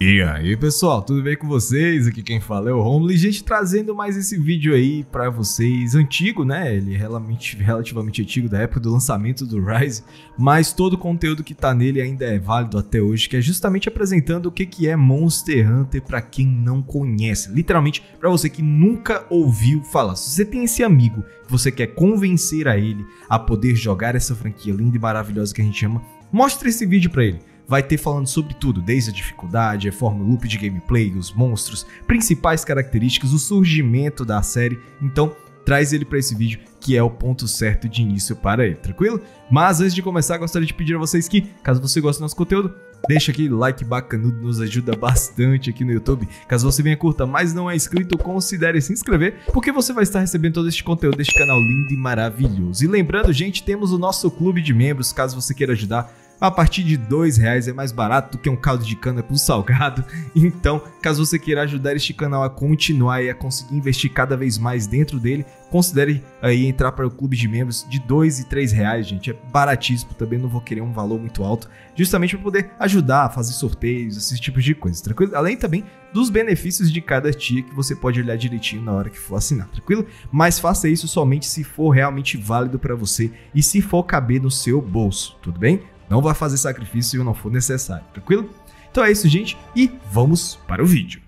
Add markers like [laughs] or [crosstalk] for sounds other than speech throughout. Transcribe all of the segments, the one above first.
E aí pessoal, tudo bem com vocês? Aqui quem fala é o Romulo e gente trazendo mais esse vídeo aí pra vocês, antigo né, ele é relativamente, relativamente antigo, da época do lançamento do Rise, mas todo o conteúdo que tá nele ainda é válido até hoje, que é justamente apresentando o que, que é Monster Hunter pra quem não conhece, literalmente pra você que nunca ouviu falar, se você tem esse amigo que você quer convencer a ele a poder jogar essa franquia linda e maravilhosa que a gente ama, mostre esse vídeo pra ele vai ter falando sobre tudo, desde a dificuldade, a forma loop de gameplay, os monstros, principais características, o surgimento da série. Então, traz ele para esse vídeo que é o ponto certo de início para ele, tranquilo? Mas antes de começar, gostaria de pedir a vocês que, caso você goste do nosso conteúdo, deixa aquele like bacanudo, nos ajuda bastante aqui no YouTube. Caso você venha curta, mas não é inscrito, considere se inscrever, porque você vai estar recebendo todo este conteúdo deste canal lindo e maravilhoso. E lembrando, gente, temos o nosso clube de membros, caso você queira ajudar a partir de dois reais é mais barato do que um caldo de cana com salgado. [laughs] Então, caso você queira ajudar este canal a continuar e a conseguir investir cada vez mais dentro dele, considere aí entrar para o clube de membros de dois e três reais, gente. É baratíssimo, também não vou querer um valor muito alto, justamente para poder ajudar a fazer sorteios, esses tipos de coisas, tranquilo? Além também dos benefícios de cada tia que você pode olhar direitinho na hora que for assinar, tranquilo? Mas faça isso somente se for realmente válido para você e se for caber no seu bolso, tudo bem? Não vai fazer sacrifício se não for necessário, tranquilo? Então é isso, gente, e vamos para o vídeo.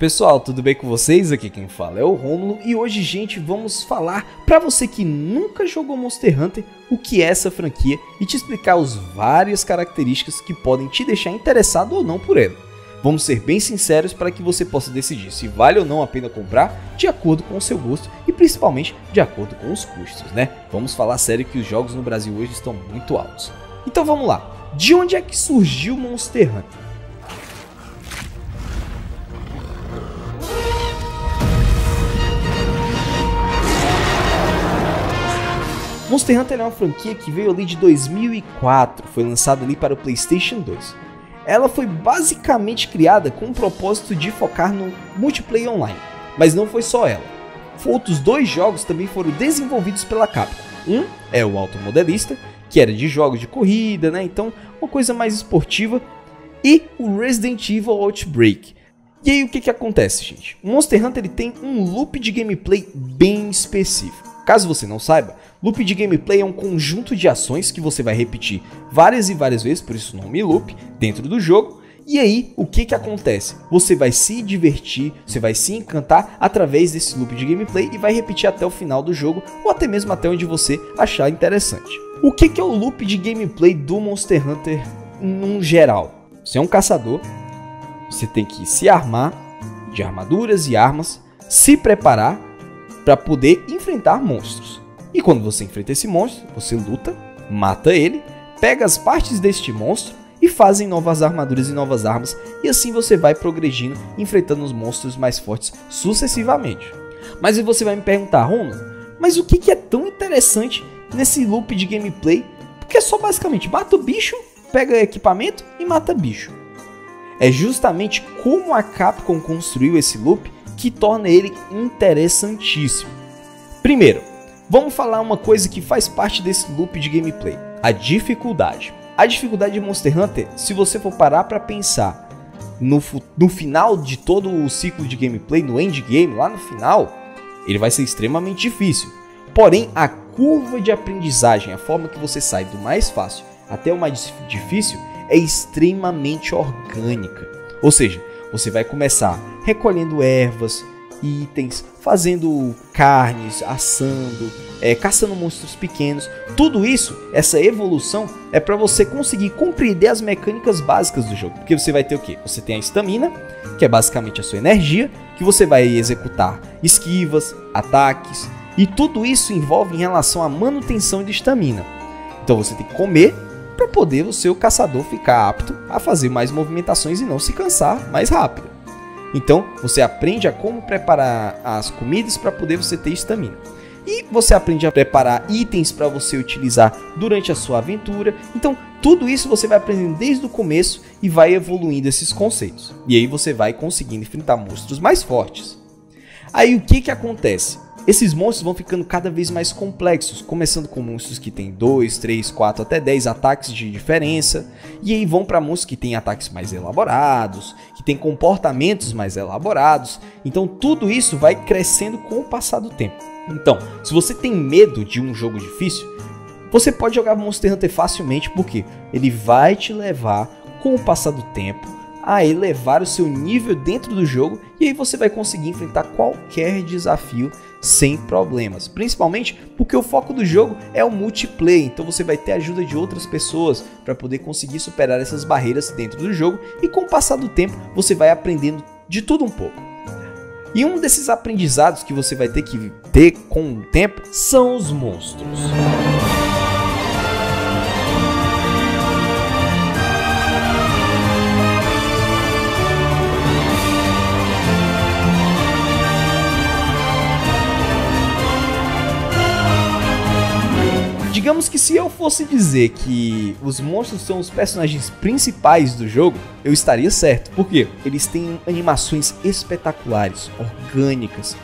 Pessoal, tudo bem com vocês? Aqui quem fala é o Romulo e hoje, gente, vamos falar para você que nunca jogou Monster Hunter o que é essa franquia e te explicar as várias características que podem te deixar interessado ou não por ela. Vamos ser bem sinceros para que você possa decidir se vale ou não a pena comprar de acordo com o seu gosto e principalmente de acordo com os custos, né? Vamos falar sério que os jogos no Brasil hoje estão muito altos. Então vamos lá. De onde é que surgiu Monster Hunter? Monster Hunter é uma franquia que veio ali de 2004, foi lançada ali para o PlayStation 2. Ela foi basicamente criada com o propósito de focar no multiplayer online, mas não foi só ela. Outros dois jogos também foram desenvolvidos pela Capcom. Um é o Automodelista, que era de jogos de corrida, né? Então, uma coisa mais esportiva, e o Resident Evil Outbreak. E aí o que que acontece, gente? O Monster Hunter ele tem um loop de gameplay bem específico. Caso você não saiba, loop de gameplay é um conjunto de ações que você vai repetir várias e várias vezes, por isso o nome loop, dentro do jogo. E aí, o que que acontece? Você vai se divertir, você vai se encantar através desse loop de gameplay e vai repetir até o final do jogo ou até mesmo até onde você achar interessante. O que que é o loop de gameplay do Monster Hunter num geral? Você é um caçador, você tem que se armar de armaduras e armas, se preparar para poder enfrentar monstros. E quando você enfrenta esse monstro, você luta, mata ele, pega as partes deste monstro e fazem novas armaduras e novas armas, e assim você vai progredindo, enfrentando os monstros mais fortes sucessivamente. Mas você vai me perguntar, Rono, mas o que é tão interessante nesse loop de gameplay? Porque é só basicamente mata o bicho, pega equipamento e mata bicho. É justamente como a Capcom construiu esse loop que torna ele interessantíssimo. Primeiro, vamos falar uma coisa que faz parte desse loop de gameplay: a dificuldade. A dificuldade de Monster Hunter, se você for parar para pensar no, no final de todo o ciclo de gameplay, no endgame, lá no final, ele vai ser extremamente difícil. Porém, a curva de aprendizagem, a forma que você sai do mais fácil até o mais difícil, é extremamente orgânica. Ou seja, você vai começar recolhendo ervas, itens, fazendo carnes, assando, é, caçando monstros pequenos. Tudo isso, essa evolução, é para você conseguir compreender as mecânicas básicas do jogo. Porque você vai ter o que? Você tem a estamina, que é basicamente a sua energia, que você vai executar esquivas, ataques, e tudo isso envolve em relação à manutenção de estamina. Então você tem que comer para poder o seu caçador ficar apto a fazer mais movimentações e não se cansar mais rápido. Então, você aprende a como preparar as comidas para poder você ter estamina. E você aprende a preparar itens para você utilizar durante a sua aventura. Então, tudo isso você vai aprendendo desde o começo e vai evoluindo esses conceitos. E aí você vai conseguindo enfrentar monstros mais fortes. Aí o que que acontece? Esses monstros vão ficando cada vez mais complexos, começando com monstros que têm 2, 3, 4 até 10 ataques de diferença, e aí vão para monstros que têm ataques mais elaborados, que têm comportamentos mais elaborados. Então tudo isso vai crescendo com o passar do tempo. Então, se você tem medo de um jogo difícil, você pode jogar Monster Hunter facilmente porque ele vai te levar com o passar do tempo a elevar o seu nível dentro do jogo e aí você vai conseguir enfrentar qualquer desafio sem problemas. Principalmente porque o foco do jogo é o multiplayer, então você vai ter a ajuda de outras pessoas para poder conseguir superar essas barreiras dentro do jogo e com o passar do tempo você vai aprendendo de tudo um pouco. E um desses aprendizados que você vai ter que ter com o tempo são os monstros. Digamos que se eu fosse dizer que os monstros são os personagens principais do jogo, eu estaria certo. Por quê? Eles têm animações espetaculares, orgânicas,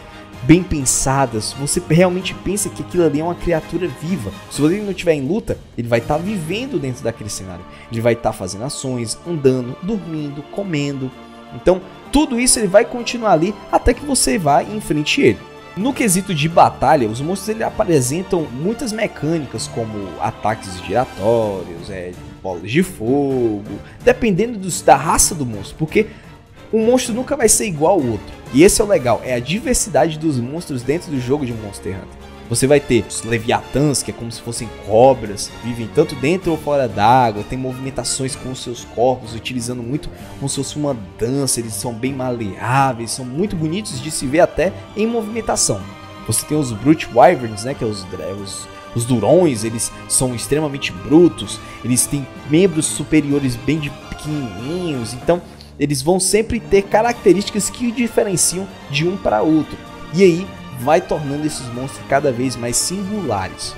bem pensadas. Você realmente pensa que aquilo ali é uma criatura viva. Se ele não estiver em luta, ele vai estar tá vivendo dentro daquele cenário. Ele vai estar tá fazendo ações, andando, dormindo, comendo. Então, tudo isso ele vai continuar ali até que você vá e enfrente ele. No quesito de batalha, os monstros ele apresentam muitas mecânicas como ataques giratórios, é, bolas de fogo, dependendo dos, da raça do monstro, porque um monstro nunca vai ser igual ao outro. E esse é o legal, é a diversidade dos monstros dentro do jogo de Monster Hunter. Você vai ter os Leviatãs, que é como se fossem cobras, vivem tanto dentro ou fora d'água, tem movimentações com os seus corpos, utilizando muito como se fosse uma dança, eles são bem maleáveis, são muito bonitos de se ver até em movimentação. Você tem os Brute Wyverns, né, que é os, os, os durões, eles são extremamente brutos, eles têm membros superiores bem de pequenininhos, então eles vão sempre ter características que diferenciam de um para outro. E aí vai tornando esses monstros cada vez mais singulares.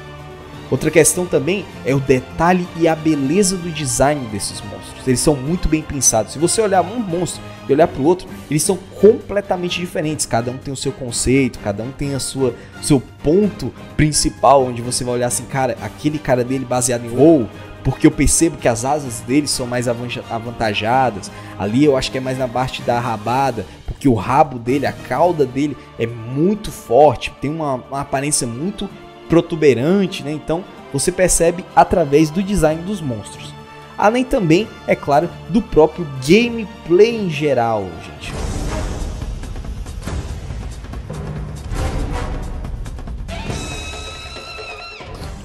Outra questão também é o detalhe e a beleza do design desses monstros. Eles são muito bem pensados. Se você olhar um monstro e olhar para o outro, eles são completamente diferentes. Cada um tem o seu conceito, cada um tem a sua seu ponto principal, onde você vai olhar assim, cara, aquele cara dele baseado em ou porque eu percebo que as asas dele são mais avantajadas. Ali eu acho que é mais na parte da rabada, porque o rabo dele, a cauda dele é muito forte, tem uma, uma aparência muito protuberante, né? Então você percebe através do design dos monstros. Além também, é claro, do próprio gameplay em geral, gente.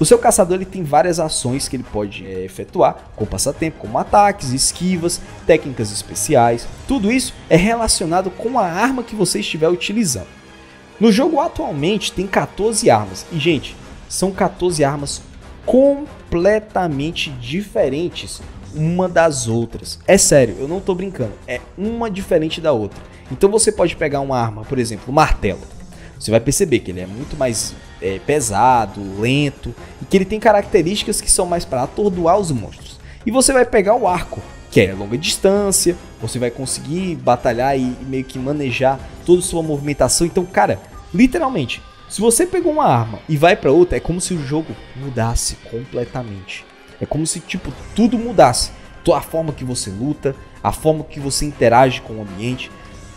O seu caçador ele tem várias ações que ele pode é, efetuar com passatempo, como ataques, esquivas, técnicas especiais. Tudo isso é relacionado com a arma que você estiver utilizando. No jogo atualmente tem 14 armas e gente, são 14 armas completamente diferentes uma das outras. É sério, eu não estou brincando, é uma diferente da outra. Então você pode pegar uma arma, por exemplo, o martelo. Você vai perceber que ele é muito mais é, pesado, lento, e que ele tem características que são mais para atordoar os monstros. E você vai pegar o arco, que é longa distância, você vai conseguir batalhar e meio que manejar toda a sua movimentação. Então, cara, literalmente, se você pegou uma arma e vai para outra, é como se o jogo mudasse completamente. É como se tipo tudo mudasse. A forma que você luta, a forma que você interage com o ambiente,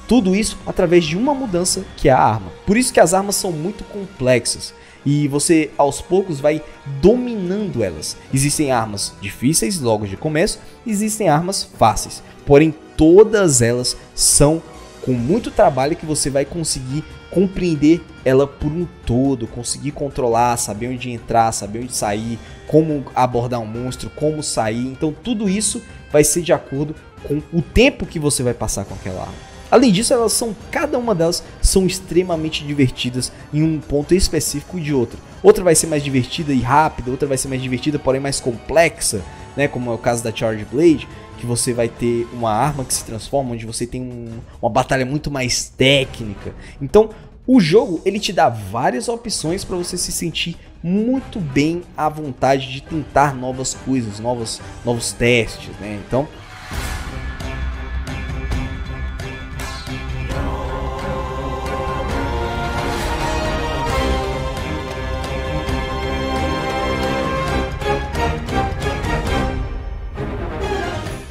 tudo isso através de uma mudança que é a arma. Por isso que as armas são muito complexas e você aos poucos vai dominando elas. Existem armas difíceis logo de começo, existem armas fáceis. Porém, todas elas são com muito trabalho que você vai conseguir compreender ela por um todo, conseguir controlar, saber onde entrar, saber onde sair, como abordar um monstro, como sair. Então, tudo isso vai ser de acordo com o tempo que você vai passar com aquela arma. Além disso, elas são cada uma delas são extremamente divertidas em um ponto específico de outra. Outra vai ser mais divertida e rápida, outra vai ser mais divertida, porém mais complexa, né, como é o caso da Charge Blade, que você vai ter uma arma que se transforma, onde você tem um, uma batalha muito mais técnica. Então, o jogo ele te dá várias opções para você se sentir muito bem à vontade de tentar novas coisas, novos, novos testes, né? Então,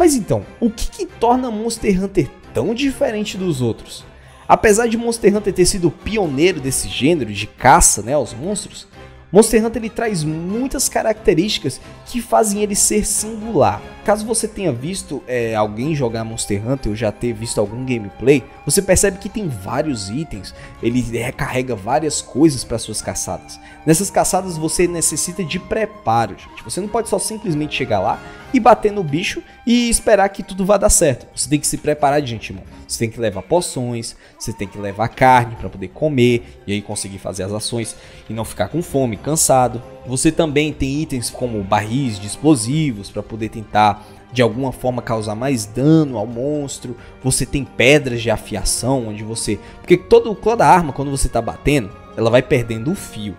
Mas então, o que, que torna Monster Hunter tão diferente dos outros? Apesar de Monster Hunter ter sido pioneiro desse gênero de caça né, aos monstros, Monster Hunter ele traz muitas características que fazem ele ser singular. Caso você tenha visto é, alguém jogar Monster Hunter ou já ter visto algum gameplay, você percebe que tem vários itens, ele recarrega várias coisas para suas caçadas. Nessas caçadas você necessita de preparo, gente. Você não pode só simplesmente chegar lá e bater no bicho e esperar que tudo vá dar certo. Você tem que se preparar de antemão. Você tem que levar poções, você tem que levar carne para poder comer e aí conseguir fazer as ações e não ficar com fome, cansado. Você também tem itens como barris de explosivos para poder tentar de alguma forma causar mais dano ao monstro. Você tem pedras de afiação onde você, porque todo toda arma quando você está batendo, ela vai perdendo o fio.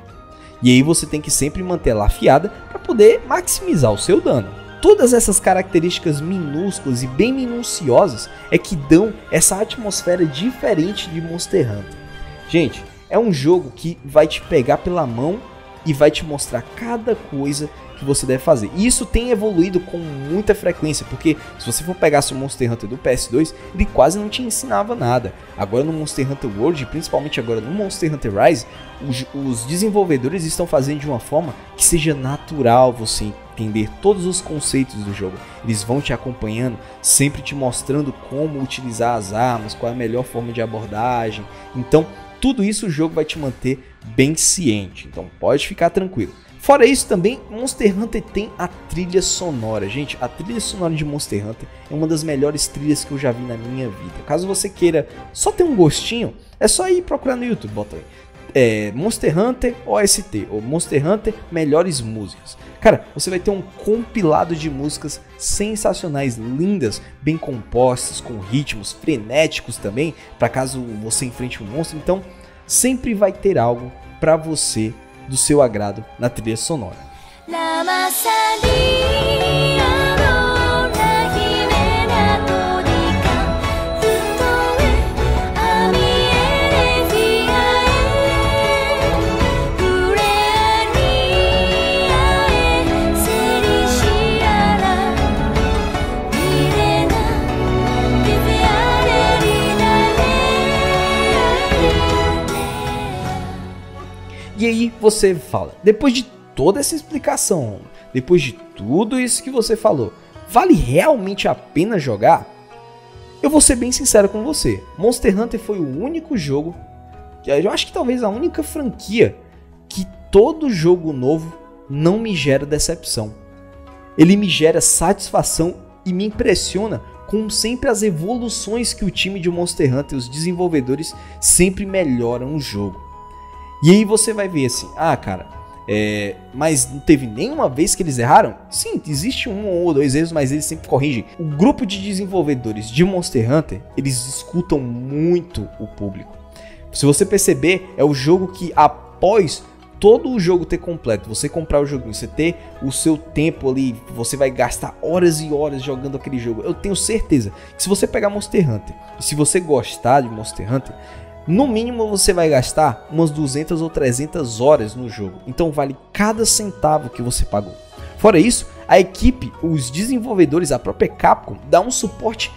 E aí você tem que sempre manter ela afiada para poder maximizar o seu dano. Todas essas características minúsculas e bem minuciosas é que dão essa atmosfera diferente de Monster Hunter. Gente, é um jogo que vai te pegar pela mão e vai te mostrar cada coisa que você deve fazer. E isso tem evoluído com muita frequência, porque se você for pegar o Monster Hunter do PS2, ele quase não te ensinava nada. Agora no Monster Hunter World, principalmente agora no Monster Hunter Rise, os, os desenvolvedores estão fazendo de uma forma que seja natural você entender todos os conceitos do jogo. Eles vão te acompanhando, sempre te mostrando como utilizar as armas, qual é a melhor forma de abordagem. Então, tudo isso o jogo vai te manter bem ciente. Então, pode ficar tranquilo. Fora isso, também Monster Hunter tem a trilha sonora. Gente, a trilha sonora de Monster Hunter é uma das melhores trilhas que eu já vi na minha vida. Caso você queira só ter um gostinho, é só ir procurar no YouTube, bota aí. É, Monster Hunter OST, ou Monster Hunter Melhores Músicas. Cara, você vai ter um compilado de músicas sensacionais, lindas, bem compostas, com ritmos frenéticos também, para caso você enfrente um monstro. Então, sempre vai ter algo para você do seu agrado na trilha sonora. E você fala, depois de toda essa explicação, depois de tudo isso que você falou, vale realmente a pena jogar? Eu vou ser bem sincero com você. Monster Hunter foi o único jogo, eu acho que talvez a única franquia que todo jogo novo não me gera decepção. Ele me gera satisfação e me impressiona com sempre as evoluções que o time de Monster Hunter, os desenvolvedores, sempre melhoram o jogo. E aí você vai ver assim, ah, cara, é, mas não teve nenhuma vez que eles erraram? Sim, existe um ou dois erros, mas eles sempre corrigem. O grupo de desenvolvedores de Monster Hunter, eles escutam muito o público. Se você perceber, é o jogo que após todo o jogo ter completo, você comprar o joguinho, você ter o seu tempo ali, você vai gastar horas e horas jogando aquele jogo. Eu tenho certeza que se você pegar Monster Hunter, e se você gostar de Monster Hunter, no mínimo você vai gastar umas 200 ou 300 horas no jogo, então vale cada centavo que você pagou. Fora isso, a equipe, os desenvolvedores, a própria Capcom dá um suporte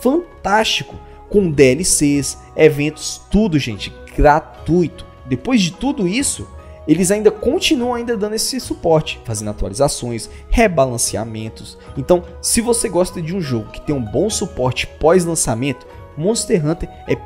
fantástico com DLCs, eventos, tudo, gente, gratuito. Depois de tudo isso, eles ainda continuam ainda dando esse suporte, fazendo atualizações, rebalanceamentos. Então, se você gosta de um jogo que tem um bom suporte pós-lançamento, Monster Hunter é,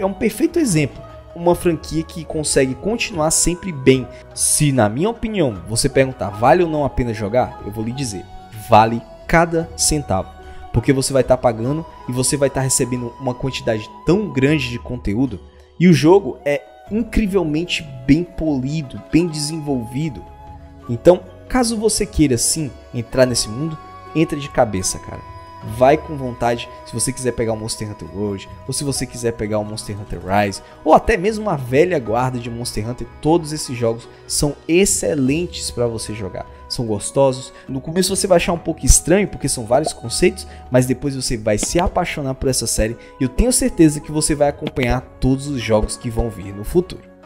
é um perfeito exemplo uma franquia que consegue continuar sempre bem. Se, na minha opinião, você perguntar vale ou não a pena jogar, eu vou lhe dizer: vale cada centavo. Porque você vai estar tá pagando e você vai estar tá recebendo uma quantidade tão grande de conteúdo. E o jogo é incrivelmente bem polido, bem desenvolvido. Então, caso você queira sim entrar nesse mundo, entre de cabeça, cara. Vai com vontade. Se você quiser pegar o Monster Hunter World, ou se você quiser pegar o Monster Hunter Rise, ou até mesmo uma velha guarda de Monster Hunter, todos esses jogos são excelentes para você jogar. São gostosos. No começo você vai achar um pouco estranho, porque são vários conceitos, mas depois você vai se apaixonar por essa série e eu tenho certeza que você vai acompanhar todos os jogos que vão vir no futuro.